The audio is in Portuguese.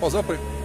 Pausar, para